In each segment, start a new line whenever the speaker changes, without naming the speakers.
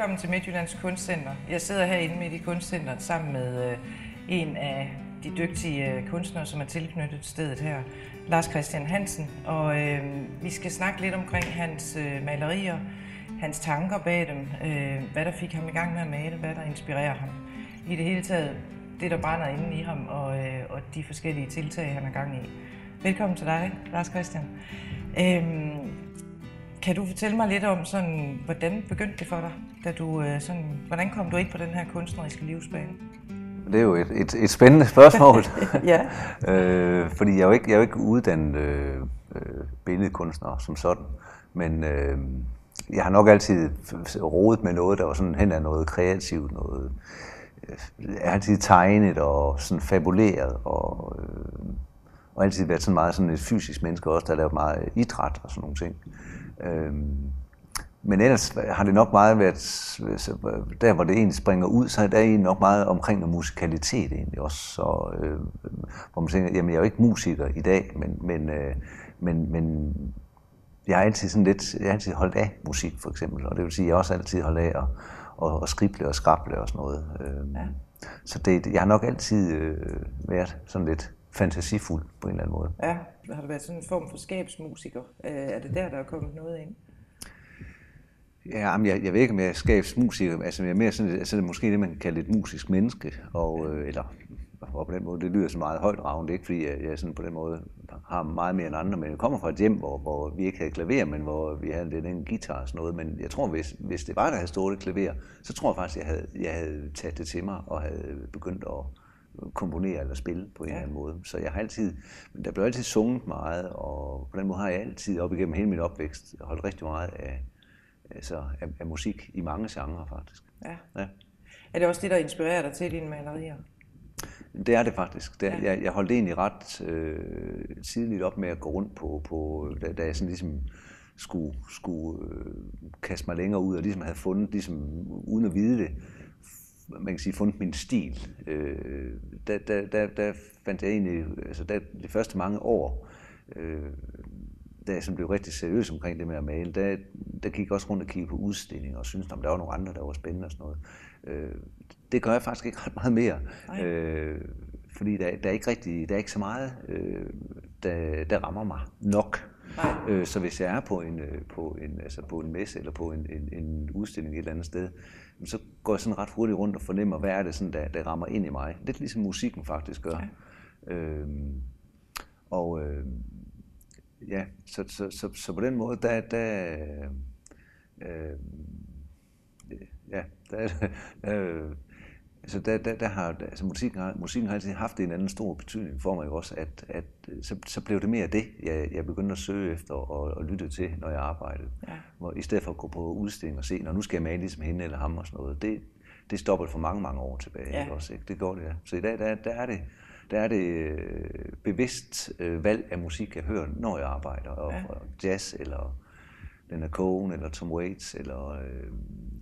velkommen til Midtjyllands Kunstcenter. Jeg sidder herinde midt i Kunstcenteret sammen med øh, en af de dygtige øh, kunstnere, som er tilknyttet stedet her, Lars Christian Hansen. Og øh, vi skal snakke lidt omkring hans øh, malerier, hans tanker bag dem, øh, hvad der fik ham i gang med at male, hvad der inspirerer ham. I det hele taget, det der brænder inde i ham, og, øh, og de forskellige tiltag, han er gang i. Velkommen til dig, Lars Christian. Øh, kan du fortælle mig lidt om, sådan, hvordan begyndte det for dig? Da du, øh, sådan, hvordan kom du ind på den her kunstneriske livsbane?
Det er jo et, et, et spændende spørgsmål.
ja.
øh, fordi jeg er jo ikke, jeg er jo ikke uddannet øh, øh, billedkunstner som sådan. Men øh, jeg har nok altid rodet med noget, der var sådan hen af noget kreativt, noget, øh, jeg har altid tegnet og sådan fabuleret, og, øh, og altid været sådan meget sådan et fysisk menneske også, der har lavet meget idræt og sådan nogle ting. Øh, men ellers har det nok meget været, der hvor det egentlig springer ud, så er det egentlig nok meget omkring noget musikalitet egentlig også. Så, øh, hvor man tænker, jamen jeg er jo ikke musiker i dag, men, men, øh, men, men jeg har altid sådan lidt, jeg har altid holdt af musik for eksempel, og det vil sige, at jeg også altid holdt af at, at, at skrible og skrable og sådan noget. Øh, ja. Så det, jeg har nok altid øh, været sådan lidt fantasifuld på en eller anden måde.
Ja, har du været sådan en form for skabsmusiker? Øh, er det der, der er kommet noget ind?
Ja, men jeg, jeg ved ikke, om jeg er skabsmusiker. Altså, jeg er mere sådan, altså, det er måske det, man kan kalde et musisk menneske. Og, øh, eller, og på den måde, det lyder så meget højt ravende, ikke fordi jeg, jeg sådan på den måde har meget mere end andre, men jeg kommer fra et hjem, hvor, hvor vi ikke havde klaver, men hvor vi havde lidt en guitar og sådan noget. Men jeg tror, hvis, hvis det var, der havde stået et klaver, så tror jeg faktisk, jeg havde, jeg havde taget det til mig og havde begyndt at komponere eller spille på en ja. eller anden måde. Så jeg har altid, men der blev altid sunget meget, og på den måde har jeg altid op igennem hele min opvækst holdt rigtig meget af, altså af, af musik i mange genrer faktisk.
Ja. ja. Er det også det, der inspirerer dig til dine malerier?
Det er det faktisk. Det, ja. jeg, jeg holdt egentlig ret øh, tidligt op med at gå rundt på, på da, da jeg sådan ligesom skulle, skulle øh, kaste mig længere ud, og ligesom havde fundet, ligesom, uden at vide det, man kan sige, fundet min stil. Øh, der, der, der, der fandt jeg egentlig, altså der, de første mange år, øh, da jeg blev rigtig seriøs omkring det med at male, der, der gik jeg også rundt og kiggede på udstillinger og syntes, at der var nogle andre, der var spændende og sådan noget. Øh, det gør jeg faktisk ikke ret meget mere. Øh, fordi der, der, er ikke rigtig, der er ikke så meget, øh, der, der rammer mig nok. Øh, så hvis jeg er på en, øh, på en, altså på en messe eller på en, en, en udstilling et eller andet sted, så går jeg sådan ret hurtigt rundt og fornemmer, hvad er det, sådan, der, der rammer ind i mig. Lidt ligesom musikken faktisk gør. Ja. Øhm, og øh, ja, så, så, så, så på den måde, der, der øh, ja, der, der, altså der, der, der har, altså musikken, har, musikken har altid haft en anden stor betydning for mig også, at, at så, så blev det mere det, jeg, jeg begyndte at søge efter og, og lytte til, når jeg arbejdede. Ja. Hvor, I stedet for at gå på udstilling og se, når nu skal jeg male ligesom hende eller ham og sådan noget. Det, det stoppede for mange, mange år tilbage. Ja. Også, ikke? Det går det, ja. Så i dag, der, der er det, der er det øh, bevidst øh, valg af musik, jeg hører, når jeg arbejder. Og, ja. og jazz, eller Leonard Cohen, eller Tom Waits, eller øh,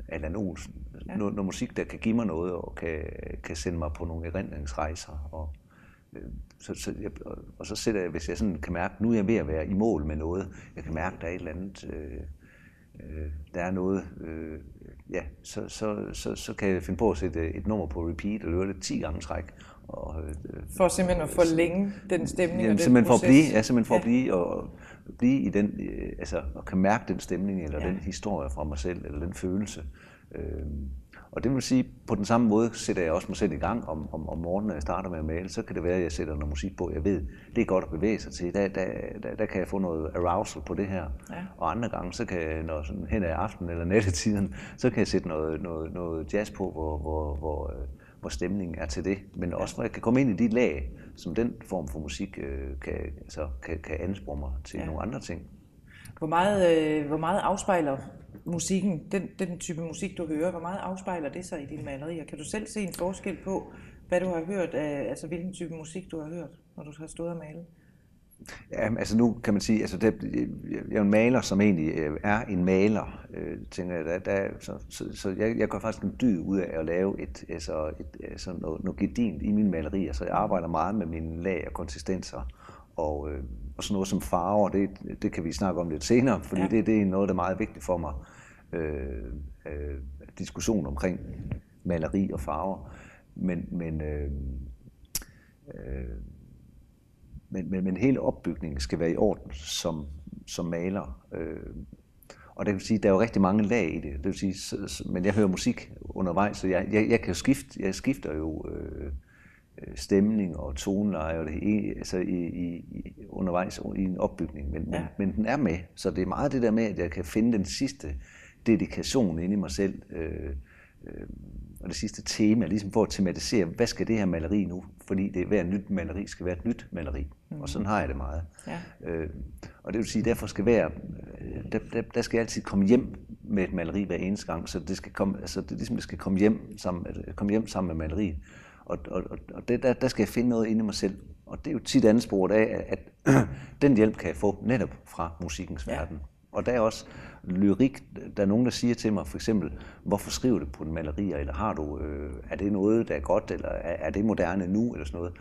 Allan Olsen. Ja. Noget, noget musik, der kan give mig noget, og kan, kan sende mig på nogle erindringsrejser. Og, øh, så, så jeg, og så sætter jeg, hvis jeg sådan kan mærke, nu er jeg ved at være i mål med noget, jeg kan mærke, der er et eller andet, øh, øh, der er noget, øh, ja, så, så, så, så kan jeg finde på at sætte et nummer på repeat og høre det 10 gange træk. Og,
øh, for simpelthen at forlænge den stemning
ja,
og den
simpelthen proces. For at blive, ja, simpelthen for ja. at blive og, blive i den, øh, altså at kan mærke den stemning, eller ja. den historie fra mig selv, eller den følelse. Øh, og det vil sige, på den samme måde sætter jeg også mig selv i gang om, om, om morgenen, når jeg starter med at male. Så kan det være, at jeg sætter noget musik på, jeg ved, det er godt at bevæge sig til. Der, der, der, der kan jeg få noget arousal på det her. Ja. Og andre gange, så kan jeg, når sådan hen ad aftenen eller nattetiden, så kan jeg sætte noget, noget, noget jazz på, hvor, hvor, hvor, øh, hvor stemningen er til det. Men også, hvor jeg kan komme ind i de lag, som den form for musik øh, kan, altså, kan, kan anspore mig til ja. nogle andre ting.
Hvor meget, øh, hvor meget afspejler musikken, den, den type musik, du hører, hvor meget afspejler det sig i dine malerier? Kan du selv se en forskel på, hvad du har hørt, altså hvilken type musik du har hørt, når du har stået og malet?
Ja, altså nu kan man sige, altså det, jeg er en maler, som egentlig øh, er en maler, øh, tænker jeg. Der, der, så så, så jeg, jeg gør faktisk en dyd ud af at lave et, altså et, altså noget, noget gedint i mine malerier, så jeg arbejder meget med mine lag og konsistenser. Og, øh, og sådan noget som farver, det, det kan vi snakke om lidt senere, fordi ja. det, det er noget, der er meget vigtigt for mig. øh, øh, diskussion omkring maleri og farver. Men, men, øh, øh, men, men, men hele opbygningen skal være i orden som, som maler. Øh, og det vil sige, der er jo rigtig mange lag i det. det vil sige, så, så, men jeg hører musik undervejs, så jeg, jeg, jeg kan jo skifte, jeg skifter jo øh, stemning og toneleje og det, i, altså i, i, undervejs i en opbygning, men, ja. men, men den er med. Så det er meget det der med, at jeg kan finde den sidste dedikation inde i mig selv. Øh, øh, og det sidste tema, ligesom for at tematisere, hvad skal det her maleri nu? Fordi det hver nyt maleri skal være et nyt maleri. Mm. Og sådan har jeg det meget. Ja. Øh, og det vil sige, derfor skal være, øh, der, der, der skal jeg altid komme hjem med et maleri hver eneste gang, så det skal komme, altså det, ligesom det skal komme hjem sammen, komme hjem sammen med maleriet. Og, og, og det, der, der skal jeg finde noget inde i mig selv. Og det er jo tit ansporet af, at, at den hjælp kan jeg få netop fra musikkens ja. verden. Og der er også lyrik, der er nogen, der siger til mig for eksempel, hvorfor skriver du på en malerier, eller har du, øh, er det noget, der er godt, eller er, er det moderne nu, eller sådan noget.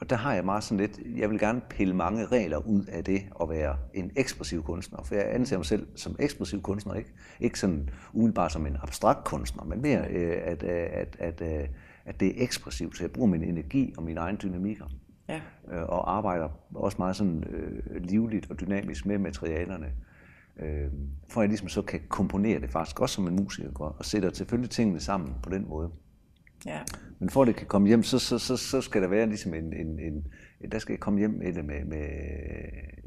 Og der har jeg meget sådan lidt, jeg vil gerne pille mange regler ud af det at være en ekspressiv kunstner. For jeg anser mig selv som ekspressiv kunstner, ikke, ikke sådan umiddelbart som en abstrakt kunstner, men mere, øh, at, at, at, at, at det er ekspressivt, så jeg bruger min energi og mine egne dynamikker. Ja. Øh, og arbejder også meget sådan øh, livligt og dynamisk med materialerne øh, for at jeg ligesom så kan komponere det faktisk også som en musiker gør, og sætter selvfølgelig tingene sammen på den måde. Ja. Men for at det kan komme hjem, så, så, så, så skal der være ligesom en, en, en, der skal jeg komme hjem med det med, med,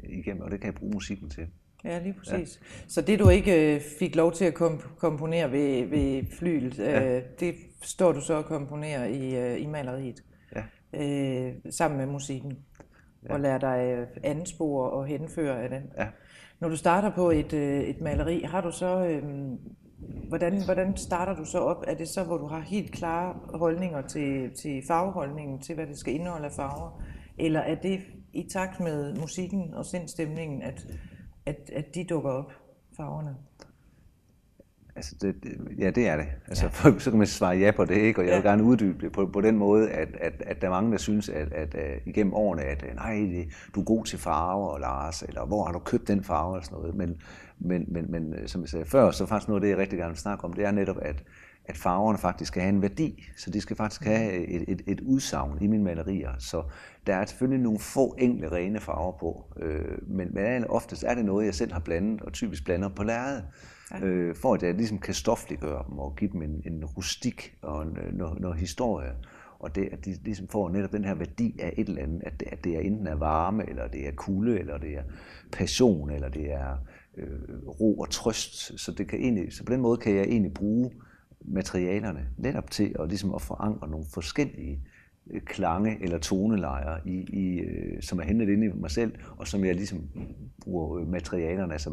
igennem, og det kan jeg bruge musikken til.
Ja, lige præcis. Ja. Så det du ikke øh, fik lov til at komp- komponere ved, ved flylet, ja. øh, det står du så og komponerer i, øh, i maleriet? Ja. Øh, sammen med musikken? Ja. Og lærer dig anspore og henføre af den? Ja. Når du starter på et, øh, et maleri, har du så, øh, hvordan, hvordan starter du så op? Er det så, hvor du har helt klare holdninger til, til farveholdningen, til hvad det skal indeholde af farver? Eller er det i takt med musikken og sindstemningen, at, at, at de dukker op, farverne?
Altså det, det, ja, det er det. Altså, ja. så kan man svare ja på det, ikke? og jeg vil ja. gerne uddybe det på, på den måde, at, at, at der er mange, der synes, at, at, at igennem årene, at nej, det, du er god til farver, Lars, eller hvor har du købt den farve, og sådan noget. Men, men, men, men som jeg sagde før, så faktisk noget af det, jeg rigtig gerne vil snakke om, det er netop, at, at farverne faktisk skal have en værdi. Så de skal faktisk have et, et, et udsagn i mine malerier. Så der er selvfølgelig nogle få enkle rene farver på, øh, men, men oftest er det noget, jeg selv har blandet, og typisk blander på lærredet ja. øh, for at jeg ligesom kan stofliggøre dem og give dem en, en rustik og en, øh, noget, noget historie. Og det, at de ligesom får netop den her værdi af et eller andet, at det, at det er enten er varme, eller det er kulde, eller det er passion, eller det er øh, ro og trøst. Så, det kan egentlig, så på den måde kan jeg egentlig bruge materialerne netop til at, ligesom at forankre nogle forskellige Øh, klange eller tonelejer, i, i, øh, som er hentet inde i mig selv, og som jeg ligesom bruger materialerne, altså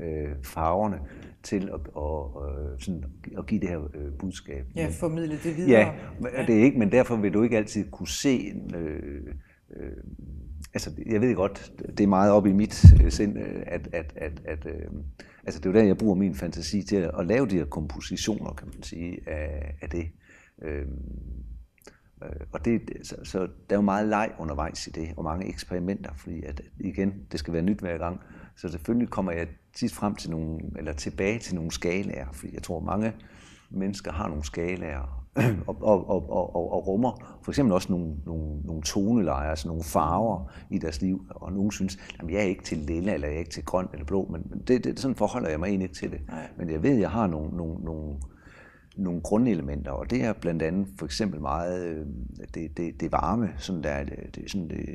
øh, farverne, til at, og, sådan, at give det her budskab.
Ja, formidle det videre. Ja,
ja, det er ikke, men derfor vil du ikke altid kunne se øh, øh, altså, jeg ved godt, det er meget op i mit øh, sind, øh, at, at, at, at øh, altså, det er jo der, jeg bruger min fantasi til at, at lave de her kompositioner, kan man sige, af, af det. Øhm, øh, og det, så, så der er jo meget leg undervejs i det, og mange eksperimenter, fordi at, igen, det skal være nyt hver gang. Så selvfølgelig kommer jeg tit frem til nogle, eller tilbage til nogle skalaer, fordi jeg tror, mange mennesker har nogle skalaer, og, og, og, og, og rummer for eksempel også nogle, nogle, nogle tonelejer, altså nogle farver i deres liv, og nogen synes, at jeg er ikke til lilla, eller jeg er ikke til grøn eller blå, men det, det, sådan forholder jeg mig egentlig ikke til det. Men jeg ved, at jeg har nogle, nogle, nogle, nogle grundelementer, og det er blandt andet for eksempel meget øh, det, det, det varme, sådan der, det, det, sådan det,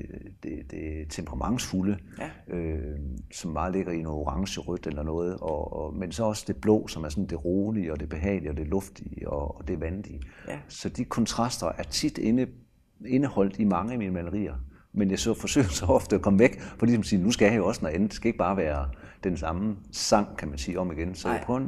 det, det temperamentsfulde, ja. øh, som meget ligger i noget orange, rødt eller noget, og, og, men så også det blå, som er sådan det rolige og det behagelige og det luftige og, og det vandige. Ja. Så de kontraster er tit inde, indeholdt i mange af mine malerier. Men jeg så forsøger så ofte at komme væk, for ligesom at sige, nu skal jeg jo også noget andet. Det skal ikke bare være den samme sang, kan man sige, om igen. Så jeg prøver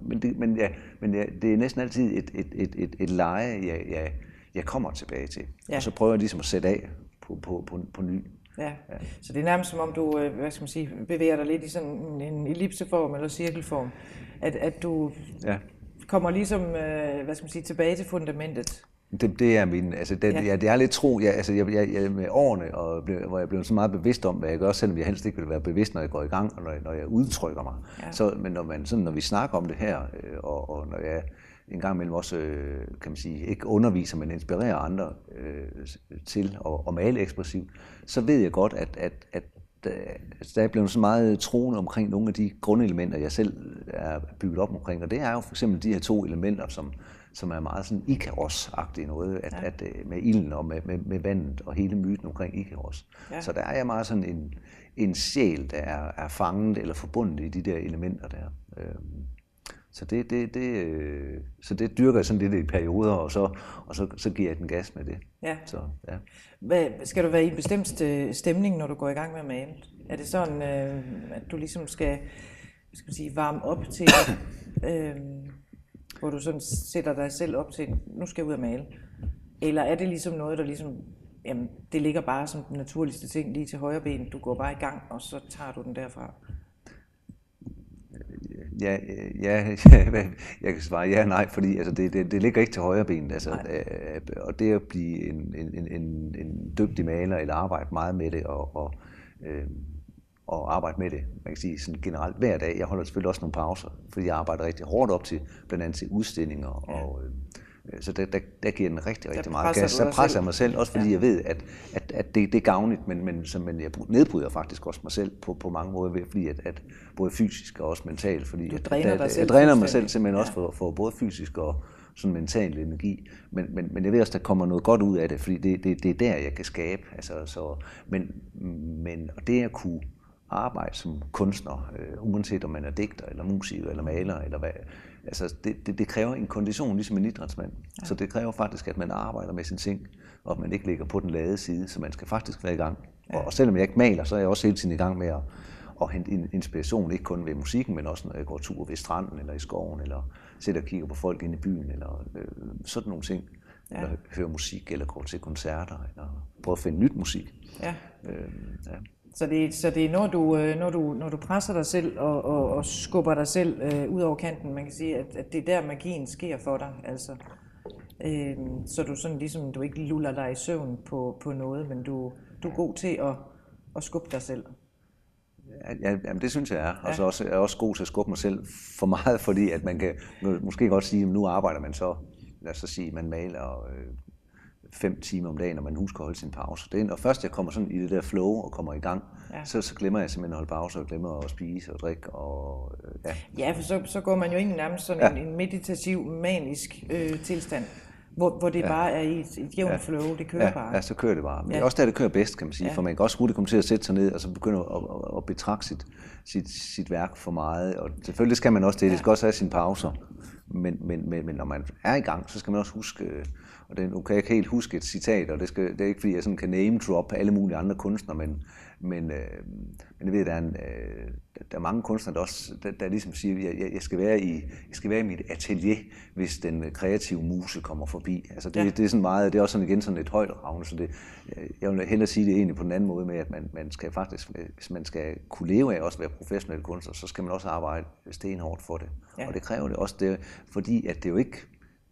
men, det, men, ja, men ja, det er næsten altid et, et, et, et, et leje, jeg, jeg, jeg kommer tilbage til. Ja. Og så prøver jeg ligesom at sætte af på, på, på, på ny.
Ja. ja, så det er nærmest som om du øh, hvad skal man sige, bevæger dig lidt i sådan en ellipseform eller cirkelform. At, at du ja. kommer ligesom øh, hvad skal man sige, tilbage til fundamentet.
Det, det er min, altså det, ja. Ja, det er lidt tro, ja, altså jeg, jeg, jeg, med årene, og blev, hvor jeg blev så meget bevidst om, hvad jeg gør, selvom jeg helst ikke vil være bevidst, når jeg går i gang, og når jeg, når jeg udtrykker mig. Ja. Så, men når, man, sådan, når vi snakker om det her, øh, og, og når jeg en gang imellem også, øh, kan man sige, ikke underviser, men inspirerer andre øh, til at, at male ekspressivt, så ved jeg godt, at, at, at altså, der er blevet så meget troende omkring nogle af de grundelementer, jeg selv er bygget op omkring, og det er jo for eksempel de her to elementer, som, som er meget sådan Ikaros-agtige noget, at, ja. at, øh, med ilden og med, med, med vandet og hele myten omkring Ikaros. Ja. Så der er jeg meget sådan en, en sjæl, der er, er fanget eller forbundet i de der elementer der. Øhm, så det, det, det, øh, så det dyrker jeg sådan lidt i perioder, og så, og så, så giver jeg den gas med det.
Ja. Så, ja. Hvad, skal du være i en bestemt øh, stemning, når du går i gang med at male? Er det sådan, at du ligesom skal, skal sige, varme op til, øh, hvor du sådan sætter dig selv op til, nu skal jeg ud og male? Eller er det ligesom noget, der ligesom, jamen, det ligger bare som den naturligste ting lige til højre ben, du går bare i gang, og så tager du den derfra?
Ja, ja, ja, jeg kan svare ja nej, fordi altså, det, det, det ligger ikke til højre benet. Altså, øh, og det at blive en, en, en, en dygtig maler, eller arbejde meget med det, og, og, øh, og arbejde med det, man kan sige sådan generelt hver dag. Jeg holder selvfølgelig også nogle pauser, fordi jeg arbejder rigtig hårdt op til, blandt andet til udstillinger ja. og, øh, så der, der, der giver den rigtig, rigtig meget gas. Så presser jeg mig selv, også fordi ja. jeg ved, at, at, at det, det er gavnligt, men, men, så, men jeg nedbryder faktisk også mig selv på, på mange måder, fordi at, at både fysisk og også mentalt, fordi
du dræner
at,
dig selv
jeg dræner mig selv simpelthen ja. også for, for både fysisk og sådan mental energi, men, men, men jeg ved også, der kommer noget godt ud af det, fordi det, det, det er der, jeg kan skabe. Altså, så, men, men og det at kunne arbejde som kunstner, øh, uanset om man er digter, eller musiker, eller maler, eller hvad, altså det, det, det kræver en kondition, ligesom en idrætsmand. Ja. Så det kræver faktisk, at man arbejder med sin ting, og at man ikke ligger på den lade side, så man skal faktisk være i gang. Ja. Og, og selvom jeg ikke maler, så er jeg også hele tiden i gang med at, at hente inspiration, ikke kun ved musikken, men også når jeg går tur ved stranden, eller i skoven, eller sidder og kigger på folk inde i byen, eller øh, sådan nogle ting. Ja. Eller hører musik, eller går til koncerter, eller prøver at finde nyt musik. Ja.
Øh, ja. Så det, så det er, når du, øh, når, du, når du presser dig selv og, og, og skubber dig selv øh, ud over kanten, man kan sige, at, at det er der magien sker for dig. Altså, øh, så du sådan ligesom, du ikke luller dig i søvn på, på noget, men du, du er god til at, at skubbe dig selv.
Ja, jamen det synes jeg er. Og så også, er jeg også god til at skubbe mig selv for meget, fordi at man kan måske godt sige, at nu arbejder man så, lad os så sige, man maler øh, fem timer om dagen, når man husker at holde sin pause. Det er, når først jeg kommer sådan i det der flow og kommer i gang, ja. så, så glemmer jeg simpelthen at holde pause og glemmer at spise og drikke. Og, øh,
ja. ja, for så, så går man jo ind i nærmest sådan ja. en, en meditativ, manisk øh, tilstand. Hvor, hvor det ja. bare er i et, et jævnt ja. flow, det kører
ja,
bare.
Ja, så kører det bare. Men ja. det er også der, det kører bedst, kan man sige. Ja. For man kan også hurtigt komme til at sætte sig ned, og så begynde at, at, at betragte sit, sit, sit værk for meget. Og selvfølgelig skal man også det, ja. det skal også have sine pauser. Men, men, men, men når man er i gang, så skal man også huske, og det, nu kan jeg ikke helt huske et citat, og det, skal, det er ikke fordi, jeg sådan kan name drop alle mulige andre kunstnere, men, men, øh, men jeg ved, der er, en, øh, der er mange kunstnere, der, også, der, der ligesom siger, at jeg, jeg, skal være i, jeg skal være i mit atelier, hvis den kreative muse kommer forbi. Altså det, ja. det er sådan meget, det er også sådan igen sådan et højt ravne, så det, jeg vil hellere sige det egentlig på den anden måde med, at man, man skal faktisk, hvis man skal kunne leve af også være professionel kunstner, så skal man også arbejde stenhårdt for det. Ja. Og det kræver det også, det, fordi at det jo ikke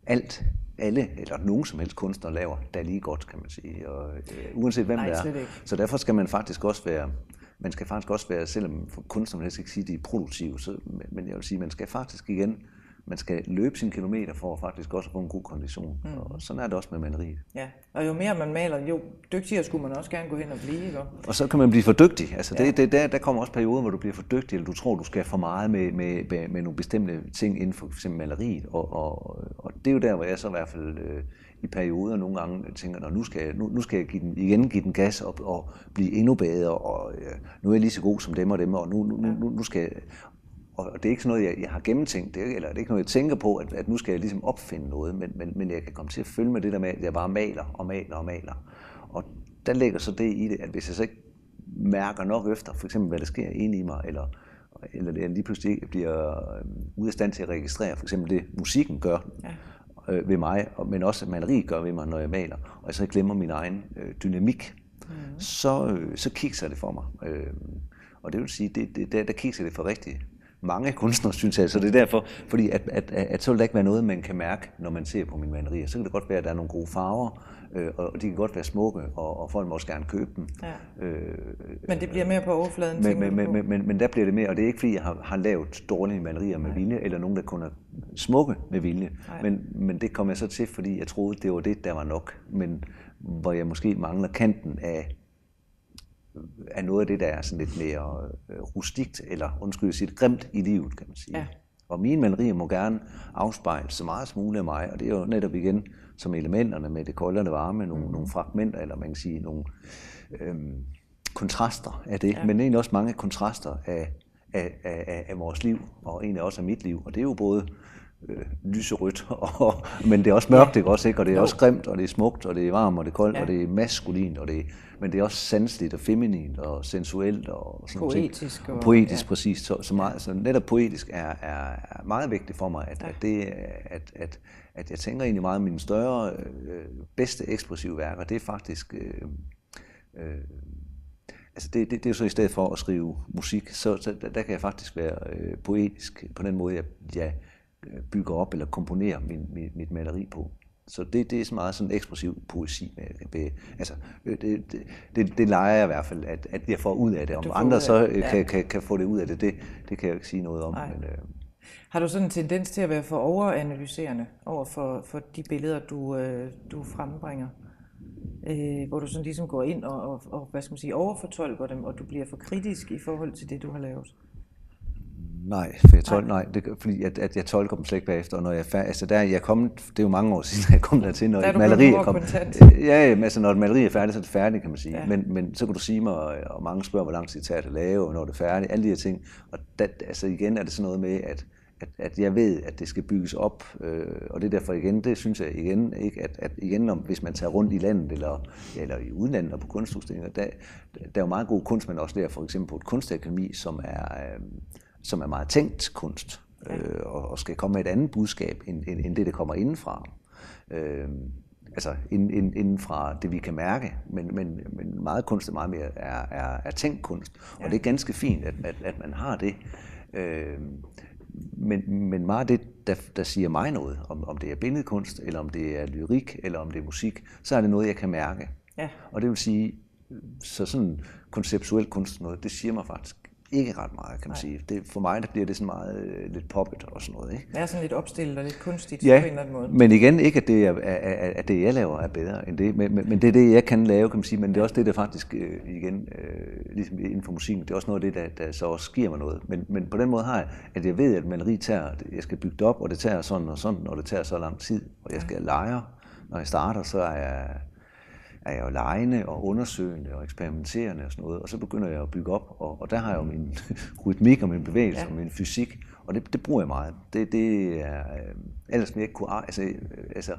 alt alle, eller nogen som helst kunstner laver, der er lige godt, kan man sige, og, øh, uanset hvem Nej, det er. Så derfor skal man faktisk også være, man skal faktisk også være, selvom kunstnerne helst ikke sige, at de er produktive, så, men jeg vil sige, man skal faktisk igen man skal løbe sine kilometer for at faktisk også få en god kondition. Mm. Og sådan er det også med maleriet.
Ja, og jo mere man maler, jo dygtigere skulle man også gerne gå hen og blive. Ikke?
Og så kan man blive for dygtig. Altså det, ja. det, der, der kommer også perioder, hvor du bliver for dygtig, eller du tror, du skal for meget med, med, med, med nogle bestemte ting inden for f.eks. maleriet. Og, og, og det er jo der, hvor jeg så i hvert fald øh, i perioder nogle gange tænker, nu skal jeg, nu, nu skal jeg give den, igen give den gas op og blive endnu bedre, og øh, nu er jeg lige så god som dem og dem, og nu, nu, nu, nu skal jeg, og det er ikke sådan noget, jeg, jeg har gennemtænkt, det er, eller det er ikke noget, jeg tænker på, at, at nu skal jeg ligesom opfinde noget, men, men, men jeg kan komme til at følge med det der med, at jeg bare maler og maler og maler. Og der ligger så det i det, at hvis jeg så ikke mærker nok efter, for eksempel hvad der sker inde i mig, eller, eller jeg lige pludselig bliver øh, ude af stand til at registrere, for eksempel det musikken gør ja. øh, ved mig, men også maleriet gør ved mig, når jeg maler, og jeg så glemmer min egen øh, dynamik, mm. så, øh, så kigger det for mig. Øh, og det vil sige, det, det, der, der kigger det for rigtigt mange kunstnere, synes jeg. Så det er derfor, fordi at, at, at, at så vil der ikke være noget, man kan mærke, når man ser på mine malerier. Så kan det godt være, at der er nogle gode farver, øh, og de kan godt være smukke, og, og folk må også gerne købe dem.
Ja. Øh, men det bliver mere på overfladen,
men, men, men, men, men, men der bliver det mere, og det er ikke fordi, jeg har, har lavet dårlige malerier med Nej. vilje, eller nogen, der kun er smukke med vilje. Men, men det kom jeg så til, fordi jeg troede, det var det, der var nok. Men hvor jeg måske mangler kanten af er noget af det, der er sådan lidt mere øh, rustikt, eller undskyld siger grimt i livet, kan man sige. Ja. Og mine malerier må gerne afspejle så meget som muligt af mig, og det er jo netop igen som elementerne med det kolde og det varme, nogle, mm. nogle fragmenter, eller man kan sige nogle øhm, kontraster af det, ja. men egentlig også mange kontraster af, af, af, af vores liv, og egentlig også af mit liv. Og det er jo både øh, lyserødt, og, men det er også mørkt, ikke også, ikke? og det er jo. også grimt, og det er smukt, og det er varmt, og det er koldt, ja. og det er maskulint, og det er, men det er også sanseligt og feminint og sensuelt og sådan
Poetisk.
Og, og poetisk, ja. præcis. Så, så, meget, så netop poetisk er, er, er meget vigtigt for mig, at, ja. at, det, at, at, at jeg tænker egentlig meget, at mine større, øh, bedste ekspressive værker, det er faktisk... Øh, øh, altså det, det, det er jo så i stedet for at skrive musik, så, så der, der kan jeg faktisk være øh, poetisk på den måde, jeg, jeg bygger op eller komponerer min, mit, mit maleri på. Så det, det er så meget sådan ekspressiv poesi. Med, altså, øh, det, det, det, det leger jeg i hvert fald, at, at jeg får ud af det. Om andre så øh, ja. kan, kan, kan få det ud af det, det, det kan jeg jo ikke sige noget om. Men, øh,
har du sådan en tendens til at være for overanalyserende over for, for de billeder, du, øh, du frembringer? Øh, hvor du sådan ligesom går ind og, og, og hvad skal man sige, overfortolker dem, og du bliver for kritisk i forhold til det, du har lavet?
Nej, for jeg tolker, nej, det, fordi at, at jeg tolker dem slet ikke bagefter, når jeg er færdig, altså der jeg er kommet, det er jo mange år siden, jeg kom dertil, når et maleri er kommet. Ja, altså når et maleri er færdigt, så er det færdigt, kan man sige. Ja. Men, men så kan du sige mig, og mange spørger, hvor lang tid det tager at lave, og når det er færdigt, alle de her ting. Og dat, altså igen er det sådan noget med, at, at, at jeg ved, at det skal bygges op, øh, og det er derfor igen, det synes jeg igen, ikke, at, at igen, om, hvis man tager rundt i landet, eller, eller i udlandet og på kunstudstillinger, der, der er jo meget god kunst, men også der for eksempel på et kunstakademi, som er, øh, som er meget tænkt kunst, øh, og, og skal komme med et andet budskab, end, end, end det, der kommer indenfra. Øh, altså inden, inden fra det, vi kan mærke, men, men, men meget kunst er meget mere er, er, er tænkt kunst, ja. og det er ganske fint, at, at, at man har det. Øh, men, men meget det, der, der siger mig noget, om, om det er billedkunst, eller om det er lyrik, eller om det er musik, så er det noget, jeg kan mærke. Ja. Og det vil sige, så sådan konceptuel kunst, noget, det siger mig faktisk ikke ret meget, kan man Nej. sige. Det, for mig der bliver det sådan meget øh, lidt poppet og sådan noget. Ikke?
Det er sådan lidt opstillet og lidt kunstigt
ja,
på en eller anden måde.
men igen, ikke at det, er, at det, jeg laver, er bedre end det, men, men, men det er det, jeg kan lave, kan man sige, men det er også det, der faktisk, øh, igen, øh, ligesom inden for musikken, det er også noget af det, der, der så også giver mig noget. Men, men på den måde har jeg, at jeg ved, at maleri tager, jeg skal bygge det op, og det tager sådan og sådan, og det tager så lang tid, og jeg skal lege. Når jeg starter, så er jeg er jeg jo lejende og undersøgende og eksperimenterende og sådan noget, og så begynder jeg at bygge op, og, og der har jeg jo min rytmik og min bevægelse ja. og min fysik, og det, det bruger jeg meget. Det, det er, øh, ellers ville jeg ikke kunne, altså, altså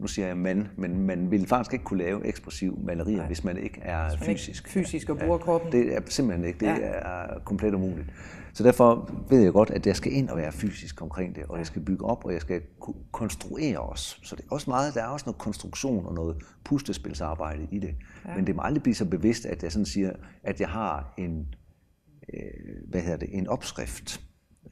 nu siger jeg mand, men man vil faktisk ikke kunne lave ekspressiv malerier, Nej. hvis man ikke er fysisk.
Fysisk og bruger kroppen.
Det er simpelthen ikke. Det ja. er komplet umuligt. Så derfor ved jeg godt, at jeg skal ind og være fysisk omkring det, og jeg skal bygge op, og jeg skal konstruere os. Så det er også meget, der er også noget konstruktion og noget pustespilsarbejde i det. Ja. Men det må aldrig blive så bevidst, at jeg sådan siger, at jeg har en, øh, hvad hedder det, en opskrift.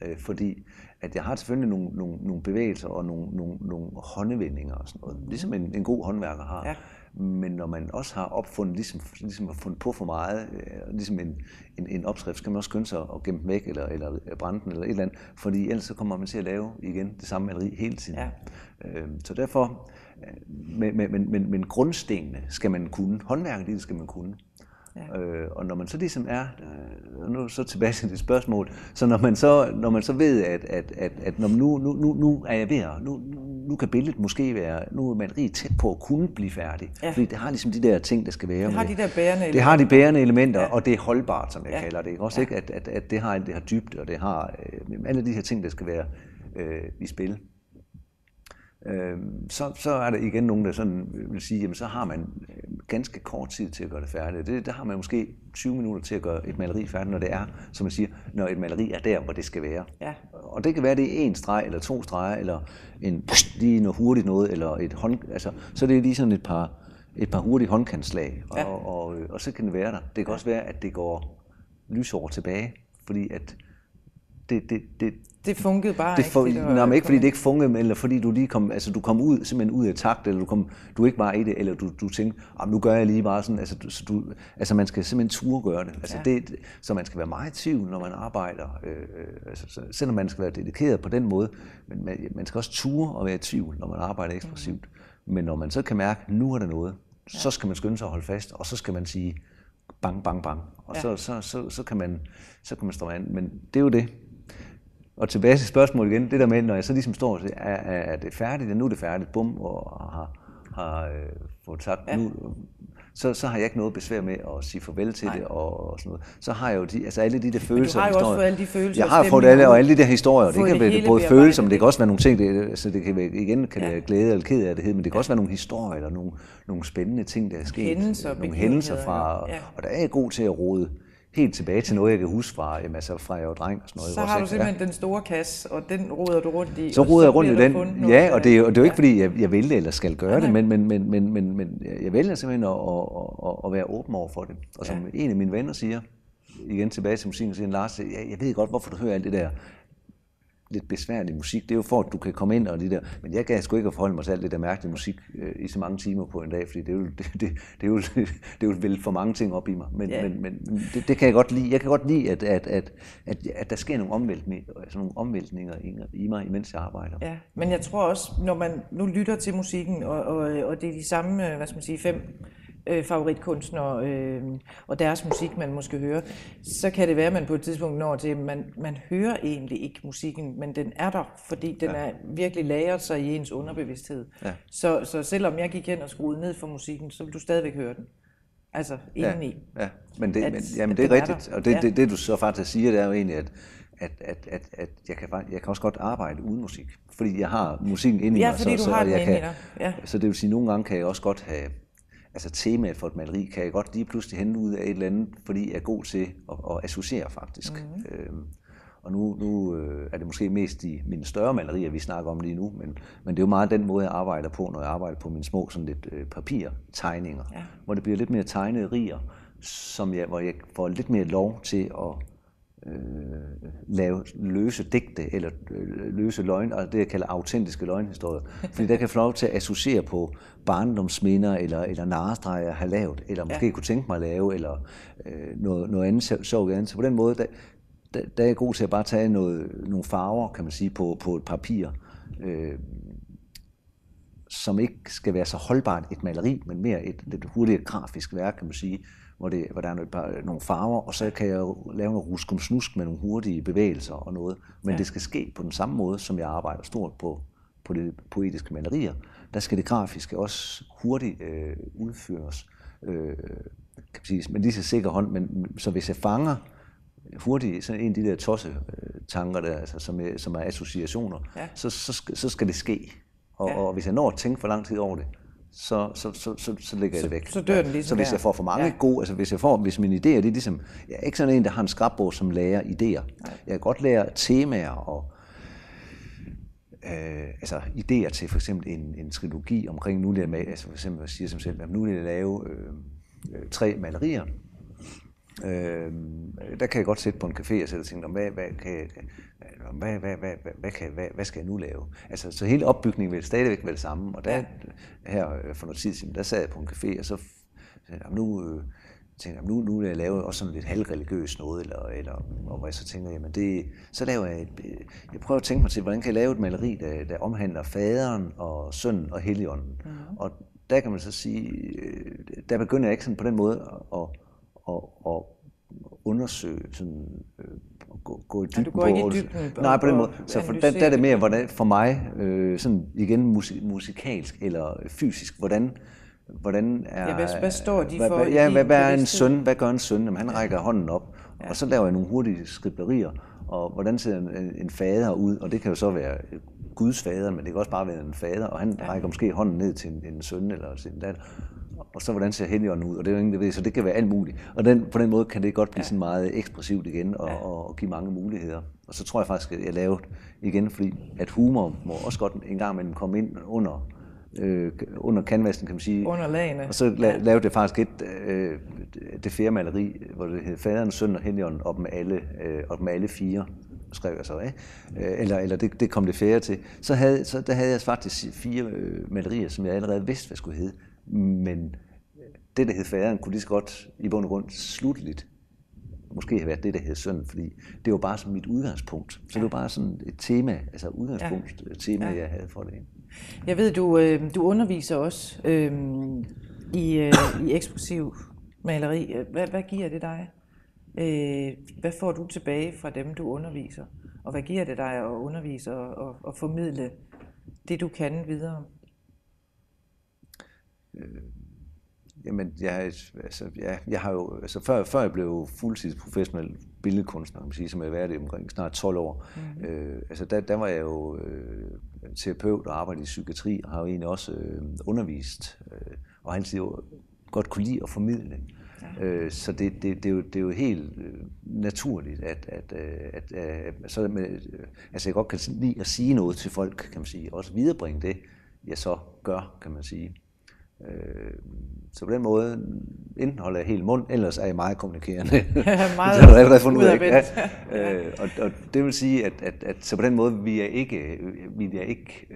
Øh, fordi at jeg har selvfølgelig nogle, nogle, nogle bevægelser og nogle, nogle, nogle håndevendinger og sådan noget, ligesom en, en god håndværker har. Ja. Men når man også har opfundet, ligesom, ligesom har fundet på for meget, øh, ligesom en, en, en opskrift, så kan man også skynde sig at gemme den væk, eller, eller brænde den, eller et eller andet, fordi ellers så kommer man til at lave igen det samme maleri hele tiden. Ja. Øhm, så derfor, men, men, men, men grundstenene skal man kunne, håndværket det skal man kunne. Ja. Øh, og når man så ligesom er, øh, nu så tilbage til det spørgsmål, så når man så, når man så ved, at, at, at, at når nu, nu, nu, nu er jeg ved at, nu, nu kan billedet måske være, nu er man rigtig tæt på at kunne blive færdig. Ja. Fordi det har ligesom de der ting, der skal være
Det har med. de der bærende elementer.
Det har de bærende elementer, ja. og det er holdbart, som jeg ja. kalder det. Også ja. ikke, at, at, at det har, det har dybde, og det har øh, alle de her ting, der skal være øh, i spil øh, så, så er der igen nogen, der sådan vil sige, jamen så har man øh, ganske kort tid til at gøre det færdigt. Det, der har man måske 20 minutter til at gøre et maleri færdigt, når det er, som man siger, når et maleri er der, hvor det skal være. Ja. Og det kan være, det er en streg, eller to streger, eller en, lige noget hurtigt noget, eller et hånd, altså, så det er lige sådan et par, et par hurtige håndkantslag, og, ja. og, og, og så kan det være der. Det kan også være, at det går lysår tilbage, fordi at det, det, det,
det funkede bare
det for,
ikke.
Det nej, men ikke fordi det ikke funkede, eller fordi du lige kom, altså du kom ud, simpelthen ud af takt, eller du, kom, du ikke var i det, eller du, du tænkte, ah, nu gør jeg lige bare sådan, altså, du, så du, altså man skal simpelthen turde gøre det. Altså ja. det. Så man skal være meget i tvivl, når man arbejder, øh, altså, så, selvom man skal være dedikeret på den måde, men man, man skal også ture og være i tvivl, når man arbejder ekspressivt. Mm. Men når man så kan mærke, nu er der noget, ja. så skal man skynde sig at holde fast, og så skal man sige, bang, bang, bang. Og ja. så, så, så, så, kan man, så kan man stå an. Men det er jo det. Og tilbage til spørgsmålet igen, det der med, når jeg så ligesom står og siger, er, er det færdigt? Ja, nu er det færdigt, bum, og har, har øh, fået sagt, ja. nu, så, så har jeg ikke noget besvær med at sige farvel til Nej. det og, og sådan noget. Så har jeg jo de, altså alle de der følelser.
Men du har jo også fået alle de følelser.
Jeg har fået alle, og alle de der historier. Det kan være både følelser, men det kan også være nogle ting, det, altså det kan være, igen kan ja. det glæde eller ked af det, men det kan ja. også være nogle historier eller nogle, nogle spændende ting, der er sket.
Hændelser,
nogle hændelser fra, ja. og der er jeg god til at rode helt tilbage til noget, jeg kan huske fra, jamen, altså, fra jeg var dreng og sådan noget.
Så har du simpelthen ja. den store kasse, og den roder du rundt i.
Så roder jeg rundt i den, ja, og det, er, og det er jo ikke, fordi jeg, jeg vil det eller skal gøre ja, det, men, men, men, men, men, men jeg vælger simpelthen at, at, at, at være åben over for det. Og som ja. en af mine venner siger, igen tilbage til musikken, siger Lars, jeg, jeg ved godt, hvorfor du hører alt det der lidt besværlig musik. Det er jo for, at du kan komme ind og det der. Men jeg kan sgu ikke forholde mig til alt det der mærkelige musik øh, i så mange timer på en dag, fordi det er jo, det, det, det er jo, det er jo vel for mange ting op i mig. Men, yeah. men, men det, det, kan jeg godt lide. Jeg kan godt lide, at, at, at, at, at der sker nogle omvæltninger, altså nogle omvæltninger i mig, imens jeg arbejder.
Ja, men jeg tror også, når man nu lytter til musikken, og, og, og det er de samme, hvad skal man sige, fem øh, favoritkunstnere øh, og deres musik, man måske hører, så kan det være, at man på et tidspunkt når til, man, man hører egentlig ikke musikken, men den er der, fordi den ja. er virkelig lagret sig i ens underbevidsthed. Ja. Så, så selvom jeg gik hen og skruede ned for musikken, så vil du stadigvæk høre den. Altså indeni.
Ja, ja. men det, at, men, jamen, det er rigtigt. Er og det, ja. det, det, du så faktisk siger, det er jo egentlig, at at, at, at, at jeg, kan, jeg kan også godt arbejde uden musik, fordi jeg har musikken inde i
ja,
mig.
fordi
så,
du har
så, jeg kan,
Ja.
Så det vil sige, at nogle gange kan jeg også godt have, altså temaet for et maleri kan jeg godt lige pludselig hente ud af et eller andet, fordi jeg er god til at, at associere faktisk. Mm-hmm. Øhm, og nu, nu øh, er det måske mest de mine større malerier, vi snakker om lige nu, men, men det er jo meget den måde, jeg arbejder på, når jeg arbejder på mine små sådan lidt øh, papirtegninger, ja. hvor det bliver lidt mere tegnerier, som jeg, hvor jeg får lidt mere lov til at øh, lave løse digte eller øh, løse løgn, og det jeg kalder autentiske løgnhistorier. Fordi der kan få lov til at associere på barndomsminder eller, eller narestreger, jeg har lavet, eller måske ja. kunne tænke mig at lave, eller øh, noget, noget andet sjovt. Så på den måde, der, der, der er jeg god til at bare tage noget, nogle farver, kan man sige, på, på et papir, øh, som ikke skal være så holdbart et maleri, men mere et lidt hurtigt grafisk værk, kan man sige, hvor, det, hvor der er nogle, par, nogle farver, og så kan jeg lave noget ruskum snusk med nogle hurtige bevægelser og noget. Men ja. det skal ske på den samme måde, som jeg arbejder stort på, på de poetiske malerier. Der skal det grafiske også hurtigt øh, udføres, øh, kan man sige, med lige så sikker hånd. Men, så hvis jeg fanger hurtigt så en af de der tosse tanker der, altså, som, er, som er associationer, ja. så, så, skal, så skal det ske. Og, ja. og hvis jeg når at tænke for lang tid over det, så, så, så, så, så lægger jeg det væk.
Så dør den ligesom
Så hvis jeg får for mange ja. gode, altså hvis jeg får, hvis mine idéer, det er ligesom, jeg er ikke sådan en, der har en skrabbog, som lærer idéer. Nej. Jeg kan godt lære temaer og øh, altså idéer til for eksempel en, en trilogi omkring, nu jeg, altså for eksempel, jeg siger som selv, nu vil jeg lave øh, øh, tre malerier, Øh, der kan jeg godt sætte på en café og sætte og tænke, hvad, hvad, kan jeg, hvad, hvad, hvad, hvad, kan, hvad, hvad skal jeg nu lave? Altså, så hele opbygningen vil stadigvæk være det samme. Og der, her øh, for noget tid siden, der sad jeg på en café, og så sagde jeg, nu, øh, tænkte jeg, nu, nu vil jeg lave også sådan lidt halvreligiøst noget, eller, eller, og hvor jeg så tænker, jamen det, så laver jeg et, jeg prøver at tænke mig til, hvordan kan jeg lave et maleri, der, der omhandler faderen og sønnen og helligånden. Mm-hmm. Og der kan man så sige, øh, der begynder jeg ikke sådan på den måde at, at, at undersøge, sådan, øh, gå, gå i dybden ja,
du går
på.
Ikke i dybden
nej, på den måde. Så for, der, der er det mere hvordan, for mig, øh, sådan igen musik, musikalsk eller fysisk, hvordan, hvordan er...
Ja, hvad, hvad står de
for? Hvad, ja, hvad, hvad er en søn? Hvad gør en søn? Jamen, han rækker hånden op, ja. og så laver jeg nogle hurtige skriblerier, og hvordan ser en, en fader ud? Og det kan jo så være Guds fader, men det kan også bare være en fader, og han ja. rækker måske hånden ned til en, en søn eller til en datter og så hvordan ser Helligånden ud, og det er jo ingen, der ved, så det kan være alt muligt. Og den, på den måde kan det godt blive ja. sådan meget ekspressivt igen, og, ja. og, og give mange muligheder. Og så tror jeg faktisk, at jeg lavede igen, fordi at humor må også godt en gang imellem komme ind under, øh, under canvasen, kan man sige.
Under lagene.
Og så la- lavede jeg faktisk et, øh, det fjerde maleri, hvor det hed Faderen, Søn og Helligånden, op med alle, øh, op med alle fire. skrev jeg så, ikke? Øh, eller, eller det, det kom det færre til. Så, havde, så der havde jeg faktisk fire øh, malerier, som jeg allerede vidste, hvad skulle hedde. Men det, der hed færen, kunne lige så godt i bund og grund slutligt måske have været det, der hed søn, fordi det var bare som mit udgangspunkt. Så ja. det var bare sådan et tema, altså udgangspunkt ja. tema, ja. jeg havde for det.
Jeg ved, du, øh, du underviser også øh, i, øh, i eksplosiv maleri. Hvad, hvad giver det dig? Øh, hvad får du tilbage fra dem, du underviser? Og hvad giver det dig at undervise og, og, og formidle det, du kan videre?
Øh, jamen, jeg, altså, ja, jeg har jo, altså før, før jeg blev fuldtidsprofessionel billedkunstner, kan man sige, som jeg har været det omkring snart 12 år, mm. øh, altså der, der var jeg jo øh, terapeut og arbejdede i psykiatri, og har jo egentlig også øh, undervist, øh, og har altid jo godt kunne lide at formidle. Ja. Øh, så det, det, det, er jo, det er jo helt øh, naturligt, at, at, øh, at, at, at så med, altså jeg godt kan lide at sige noget til folk, kan man sige, også viderebringe det, jeg så gør, kan man sige. Så på den måde, enten holder jeg helt mund, ellers er jeg meget kommunikerende. meget det har du allerede fundet ud af. Ja. ja. og, og det vil sige, at, at, at så på den måde vi er ikke, vi er ikke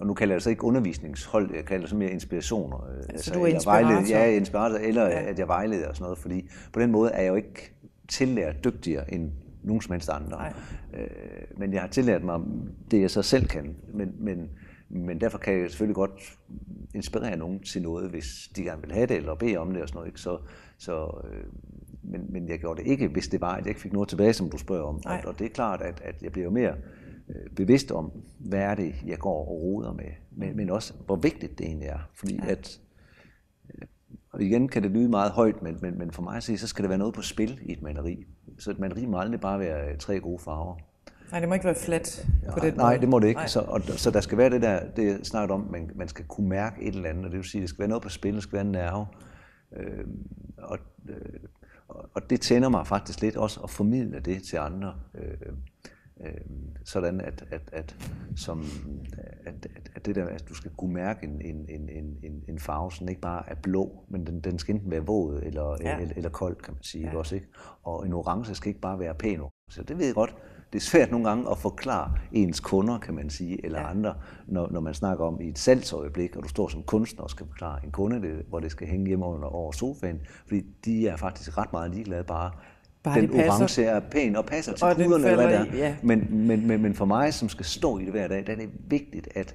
og nu kalder jeg det så ikke undervisningshold, jeg kalder det så mere inspirationer.
Altså, altså du er inspirator? Vejleder,
ja, inspirator, eller ja. at jeg vejleder og sådan noget, fordi på den måde er jeg jo ikke tillært dygtigere end nogen som helst andre. Nej. Øh, men jeg har tillært mig det, jeg så selv kan. Men, men, men derfor kan jeg selvfølgelig godt inspirere nogen til noget, hvis de gerne vil have det, eller bede om det og sådan noget. Ikke? Så, så, øh, men, men jeg gjorde det ikke, hvis det var, at jeg ikke fik noget tilbage, som du spørger om. Og, og det er klart, at, at jeg bliver mere Øh, bevidst om, hvad er det, jeg går og roder med, men, men også, hvor vigtigt det egentlig er. Fordi ja. at, øh, og igen kan det lyde meget højt, men, men, men for mig at se, så skal der være noget på spil i et maleri. Så et maleri må aldrig bare være øh, tre gode farver.
Nej, det må ikke være flat på
den Nej, det må det ikke. Så, og, så der skal være det der, det er snart om, man, man skal kunne mærke et eller andet, og det vil sige, det skal være noget på spil, der skal være en nerve. Øh, og, øh, og det tænder mig faktisk lidt også at formidle det til andre. Øh, Øh, sådan at, at, at, som, at, at, at det der, at du skal kunne mærke en, en, en, en, en farve, som ikke bare er blå, men den, den skal enten være våd eller, ja. eller, eller kold, kan man sige. Ja. Også, ikke? Og en orange skal ikke bare være pæn. Så det ved jeg godt. Det er svært nogle gange at forklare ens kunder, kan man sige, eller ja. andre, når, når man snakker om i et salgsøjeblik, og du står som kunstner og skal forklare en kunde, det, hvor det skal hænge hjemme under over sofaen, fordi de er faktisk ret meget ligeglade bare Bare den orange er pæn og passer til og kuderne, eller hvad det er. Ja. Men, men, men, men for mig, som skal stå i det hver dag, der er det vigtigt, at,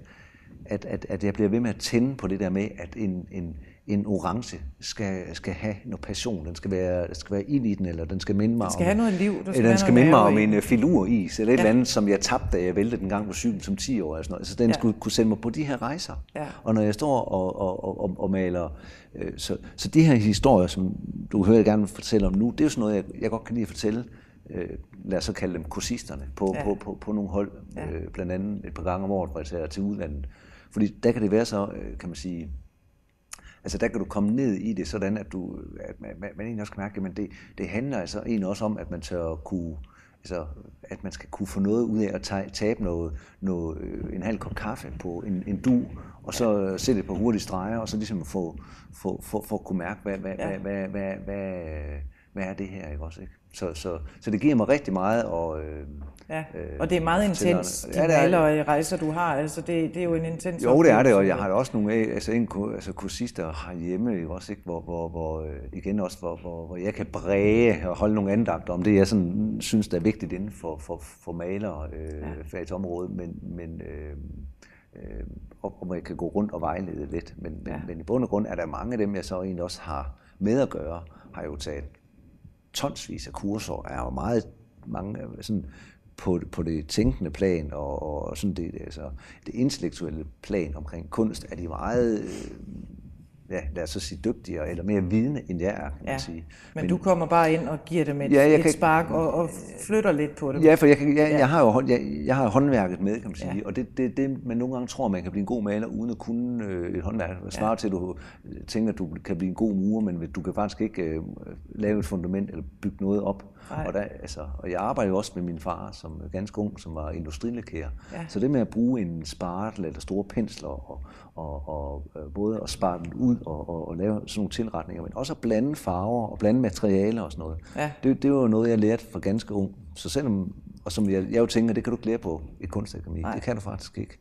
at, at, at jeg bliver ved med at tænde på det der med, at en, en, en orange skal, skal have noget passion. Den skal være, der skal være ild i den, eller den skal minde mig
den skal om...
have
noget liv.
Der skal den skal minde mig om en uh, filuris, eller et ja. eller andet, som jeg tabte, da jeg væltede den gang på cyklen som 10 år. Sådan noget. Så den ja. skulle kunne sende mig på de her rejser. Ja. Og når jeg står og, og, og, og maler... Øh, så, så de her historier, som du hører jeg gerne fortælle om nu, det er jo sådan noget, jeg, jeg godt kan lide at fortælle øh, lad os så kalde dem kursisterne, på, ja. på, på, på nogle hold, ja. øh, blandt andet et par gange om året, hvor jeg tager til udlandet. Fordi der kan det være så, øh, kan man sige, Altså der kan du komme ned i det sådan, at, du, at man, man egentlig også kan mærke, at det, det handler altså egentlig også om, at man tør kunne, altså, at man skal kunne få noget ud af at tabe noget, noget, øh, en halv kop kaffe på en, en du, og så sætte det på hurtige streger, og så ligesom få, få, få, få kunne mærke, hvad, hvad, ja. hvad, hvad, hvad, hvad, hvad er det her, ikke også? Ikke? Så, så, så det giver mig rigtig meget. Og, øh,
ja, øh, og det er meget intens, de ja, maler rejser, du har. Altså det, det er jo en intens
Jo, det er det, og jeg har også nogle altså en, altså kursister herhjemme, ikke? også, ikke? Hvor, hvor, hvor, øh, igen også, hvor, hvor, hvor jeg kan bræge og holde nogle andagter om det, jeg sådan, synes, der er vigtigt inden for, for, for malere øh, ja. område, men, men øh, øh, og, jeg kan gå rundt og vejlede lidt. Men, men, ja. men i bund og grund er der mange af dem, jeg så egentlig også har med at gøre, har jo taget tonsvis af kurser, er jo meget mange øh, sådan, på, på det tænkende plan og, og sådan det, altså, det intellektuelle plan omkring kunst, er de meget øh, ja, lad os så sige, dygtigere eller mere vidende, end jeg er, kan ja. man sige.
Men, men du kommer bare ind og giver dem et, ja, et kan, spark og, og flytter lidt på det.
Ja, for jeg, jeg, jeg, ja. jeg har jo jeg, jeg har håndværket med, kan man sige, ja. og det, det, det, man nogle gange tror, man kan blive en god maler, uden at kunne øh, et håndværk. Snart ja. til, at du tænker, at du kan blive en god murer, men du kan faktisk ikke øh, lave et fundament eller bygge noget op Og, der, altså, og jeg arbejder jo også med min far, som ganske ung, som var industrilakær.
Ja.
Så det med at bruge en spartel eller store pensler, og, og, og øh, både at spare den ud og, og, og lave sådan nogle tilretninger, men også at blande farver og blande materialer og sådan noget.
Ja.
Det, det var noget, jeg lærte fra ganske ung. Så selvom, og som jeg, jeg jo tænker, det kan du ikke lære på et kunstakademi. Det kan du faktisk ikke.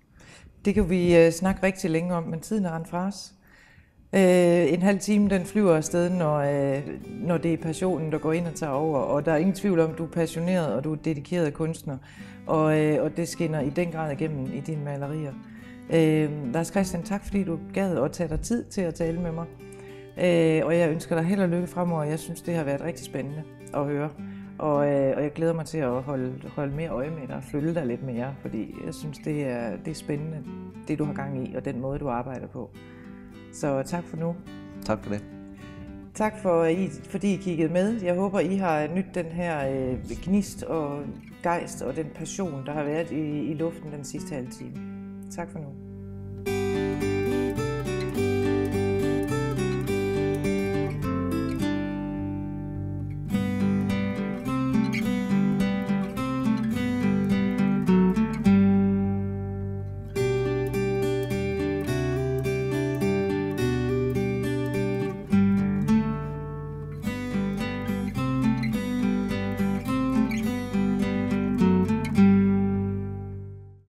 Det kan vi øh, snakke rigtig længe om, men tiden er rendt fra os. Øh, en halv time, den flyver afsted, når, øh, når det er passionen, der går ind og tager over. Og der er ingen tvivl om, at du er passioneret, og du er dedikeret kunstner. Og, øh, og det skinner i den grad igennem i dine malerier. Øh, Lars Christian, tak fordi du gad at tage dig tid til at tale med mig. Øh, og jeg ønsker dig held og lykke fremover. Jeg synes, det har været rigtig spændende at høre. Og, øh, og jeg glæder mig til at holde, holde mere øje med dig og følge dig lidt mere, fordi jeg synes, det er, det er spændende, det du har gang i, og den måde, du arbejder på. Så tak for nu.
Tak for det.
Tak for, I, fordi I kiggede med. Jeg håber, I har nyt den her øh, gnist og gejst og den passion, der har været i, i luften den sidste halve time. Tak for nu.